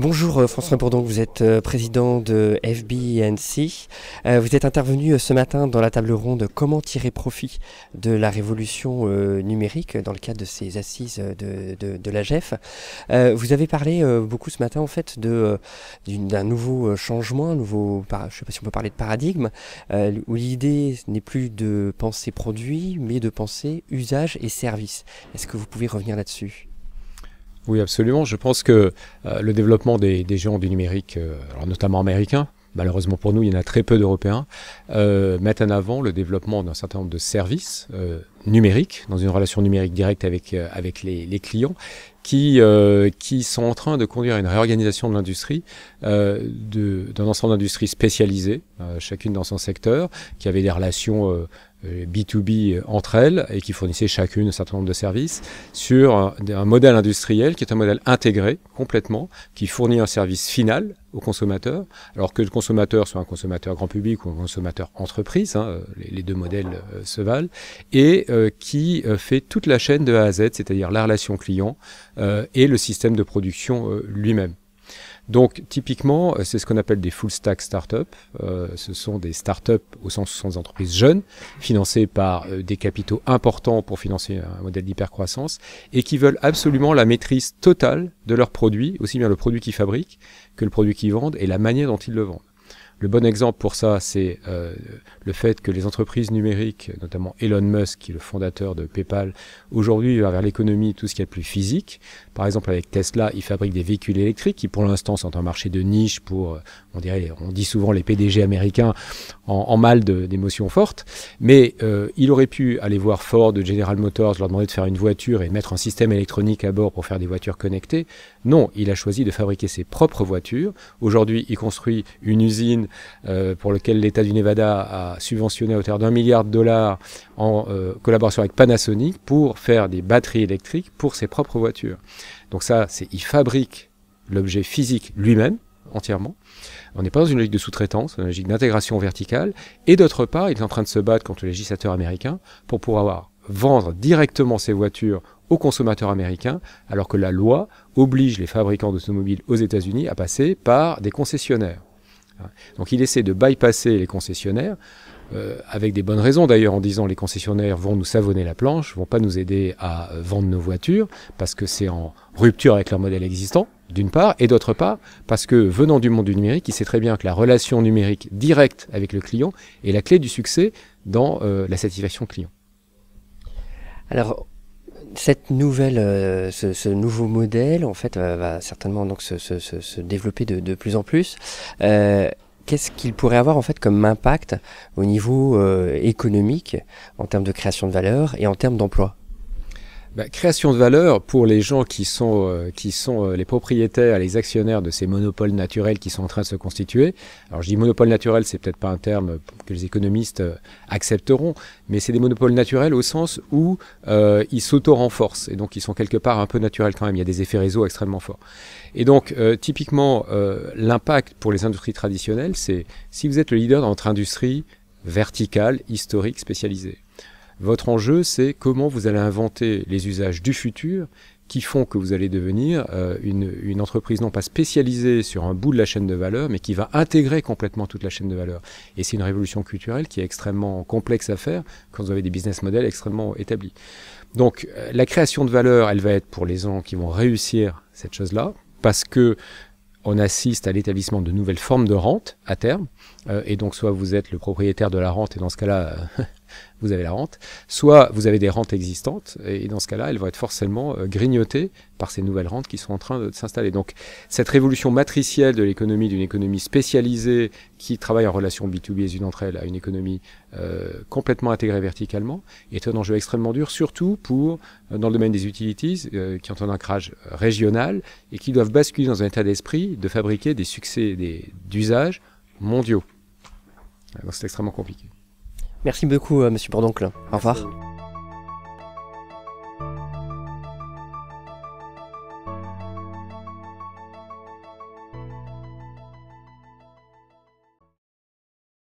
Bonjour euh, François Bourdon, vous êtes euh, président de FBNC. Euh, vous êtes intervenu ce matin dans la table ronde Comment tirer profit de la révolution numérique dans le cadre de ces assises de, de, la GEF. Vous avez parlé beaucoup ce matin en fait d'un nouveau changement, un nouveau, je ne sais pas si on peut parler de paradigme, où l'idée n'est plus de penser produit, mais de penser usage et service. Est-ce que vous pouvez revenir là-dessus? Oui, absolument. Je pense que euh, le développement des, géants du numérique, euh, alors notamment américains, malheureusement pour nous, il y en a très peu d'Européens, euh, mettent en avant le développement d'un certain nombre de services numériques, dans une relation numérique directe avec, avec les, clients, qui, qui sont en train de conduire à une réorganisation de l'industrie, d'un ensemble d'industries spécialisées, chacune dans son secteur, qui avaient des relations B2B euh, entre elles et qui fournissaient chacune un certain nombre de services sur un, modèle industriel qui est un modèle intégré complètement, qui fournit un service final au consommateur, alors que le consommateur soit un consommateur grand public ou un consommateur entreprise, hein, les, deux modèles euh, se valent, et euh, qui fait toute la chaîne de A à Z, c'est-à-dire la relation client et le système de production lui-même. Donc typiquement, euh, c'est ce qu'on appelle des full stack startups. Euh, ce sont des startups au sens où ce sont des entreprises jeunes, financées par euh, des capitaux importants pour financer un modèle d'hypercroissance, et qui veulent absolument la maîtrise totale de leurs produits, aussi bien le produit qu'ils fabriquent que le produit qu'ils vendent et la manière dont ils le vendent. Le bon exemple pour ça, c'est euh, le fait que les entreprises numériques, notamment Elon Musk, qui est le fondateur de PayPal, aujourd'hui va vers l'économie tout ce qui est plus physique. Par exemple, avec Tesla, il fabrique des véhicules électriques qui, pour l'instant, sont un marché de niche pour, euh, on dirait, on dit souvent les PDG américains en, mal d'émotions fortes. Mais euh, il aurait pu aller voir Ford, General Motors, leur demander de faire une voiture et mettre un système électronique à bord pour faire des voitures connectées. Non, il a choisi de fabriquer ses propres voitures. Aujourd'hui, il construit une usine euh, pour lequel l'État du Nevada a subventionné à hauteur d'un milliard de dollars en euh, collaboration avec Panasonic pour faire des batteries électriques pour ses propres voitures. Donc ça, c'est il fabrique l'objet physique lui-même entièrement. On n'est pas dans une logique de sous-traitance, une logique d'intégration verticale. Et d'autre part, il est en train de se battre contre le législateur américain pour pouvoir vendre directement ses voitures aux consommateurs américains, alors que la loi oblige les fabricants d'automobiles aux États-Unis à passer par des concessionnaires. Donc il essaie de bypasser les concessionnaires, euh, avec des bonnes raisons d'ailleurs, en disant les concessionnaires vont nous savonner la planche, vont pas nous aider à euh, vendre nos voitures, parce que c'est en rupture avec leur modèle existant, d'une part, et d'autre part, parce que venant du monde du numérique, il sait très bien que la relation numérique directe avec le client est la clé du succès dans euh, la satisfaction client. Alors, cette nouvelle, euh, ce, nouveau modèle, en fait, va, certainement donc se, développer de, plus en plus. Euh, qu'est-ce qu'il pourrait avoir en fait comme impact au niveau euh, économique en termes de création de valeur et en termes d'emploi? Bah, création de valeur pour les gens qui sont, euh, qui sont euh, les propriétaires, les actionnaires de ces monopoles naturels qui sont en train de se constituer. Alors je dis monopole naturel, c'est peut-être pas un terme que les économistes euh, accepteront, mais c'est des monopoles naturels au sens où ils s'auto-renforcent et donc ils sont quelque part un peu naturels quand même. Il y a des effets réseau extrêmement forts. Et donc typiquement l'impact pour les industries traditionnelles, c'est si vous êtes le leader dans votre industrie verticale, historique, spécialisée. Votre enjeu, c'est comment vous allez inventer les usages du futur qui font que vous allez devenir euh, une, entreprise non pas spécialisée sur un bout de la chaîne de valeur, mais qui va intégrer complètement toute la chaîne de valeur. Et c'est une révolution culturelle qui est extrêmement complexe à faire quand vous avez des business models extrêmement établis. Donc euh, la création de valeur, elle va être pour les gens qui vont réussir cette chose-là, parce que on assiste à l'établissement de nouvelles formes de rente à terme. Euh, et donc, soit vous êtes le propriétaire de la rente, et dans ce cas-là, vous avez la rente, soit vous avez des rentes existantes, et dans ce cas-là, elles vont être forcément euh, grignotées par ces nouvelles rentes qui sont en train de s'installer. Donc, cette révolution matricielle de l'économie, d'une économie spécialisée qui travaille en relation B2B les unes entre elles, à une économie euh, complètement intégrée verticalement, est un enjeu extrêmement dur, surtout pour, dans le domaine des utilities, qui ont un ancrage régional et qui doivent basculer dans un état d'esprit de fabriquer des succès d'usage mondiaux. Donc c'est extrêmement compliqué. Merci beaucoup, euh, Monsieur Bourdoncle. Au revoir.